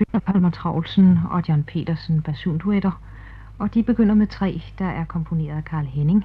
spiller Palmer Travlsen og John Petersen basunduetter, og de begynder med tre, der er komponeret af Karl Henning.